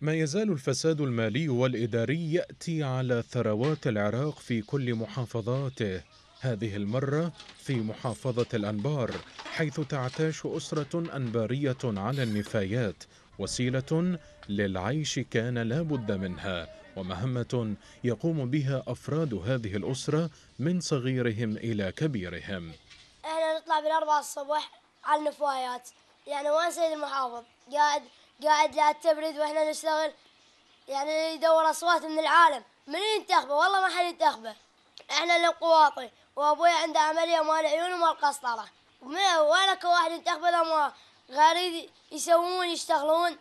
ما يزال الفساد المالي والإداري يأتي على ثروات العراق في كل محافظاته. هذه المرة في محافظة الأنبار حيث تعتاش أسرة أنبارية على النفايات وسيلة للعيش كان لا بد منها ومهمة يقوم بها أفراد هذه الأسرة من صغيرهم إلى كبيرهم. إحنا نطلع بالأربعة الصبح على النفايات. يعني وين سيد المحافظ. قاعد قاعد لا تبرد وإحنا نشتغل. يعني يدور أصوات من العالم. من ينتخبه؟ والله ما حد ينتخبه. إحنا اللي قواطي. وأبوي عنده عملية مال عيون ومال قسطرة. وينك واحد ينتخبه؟ لما غريب. يسوون يشتغلون.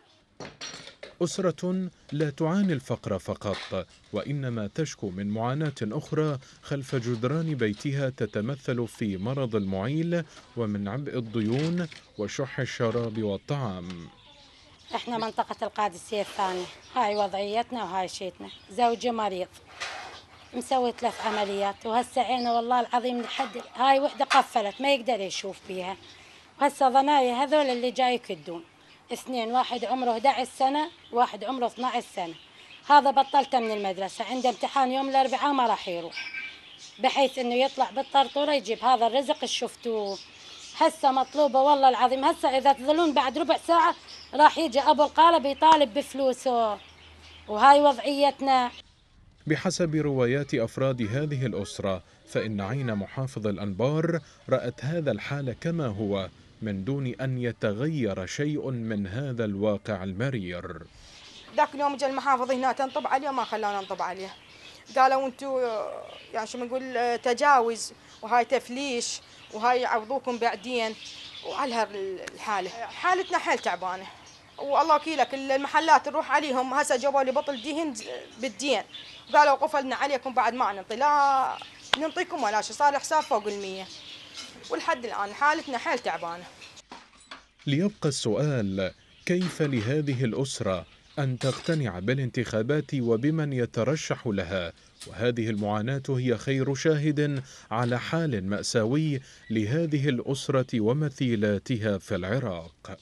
أسرة لا تعاني الفقر فقط وإنما تشكو من معاناة أخرى خلف جدران بيتها تتمثل في مرض المعيل ومن عبء الديون وشح الشراب والطعام. إحنا منطقة القادسية الثانية. هاي وضعيتنا وهاي شيتنا. زوجي مريض. مسوي ثلاث عمليات. وهسه عينه والله العظيم لحد هاي وحدة قفلت ما يقدر يشوف بيها. وهسه ضنايا هذول اللي جاي يكدون. اثنين واحد عمره 11 سنة واحد عمره 12 سنة. هذا بطلته من المدرسة. عنده امتحان يوم الأربعاء ما راح يروح بحيث إنه يطلع بالطرطورة يجيب هذا الرزق اللي شفتوه. هسه مطلوبة والله العظيم. هسه إذا تظلون بعد ربع ساعة راح يجي أبو القالب يطالب بفلوسه. وهاي وضعيتنا. بحسب روايات أفراد هذه الأسرة فإن عين محافظ الأنبار رأت هذا الحال كما هو. من دون أن يتغير شيء من هذا الواقع المرير. ذاك اليوم جاء المحافظ هنا تنطب عليه ما خلانا ننطب عليه. قالوا أنتم يعني شو نقول تجاوز وهاي تفليش وهاي يعوضوكم بعدين. وعلى الحالة حالتنا حيل تعبانة. والله وكيلك المحلات نروح عليهم هسه جابوا لي بطل دهن بالدين. قالوا قفلنا عليكم بعد ما ننطي. لا ننطيكم ولا شيء صار حساب فوق المية. ولحد الآن حالتنا حيل تعبانة. ليبقى السؤال كيف لهذه الأسرة أن تقتنع بالانتخابات وبمن يترشح لها؟ وهذه المعاناة هي خير شاهد على حال مأساوي لهذه الأسرة ومثيلاتها في العراق.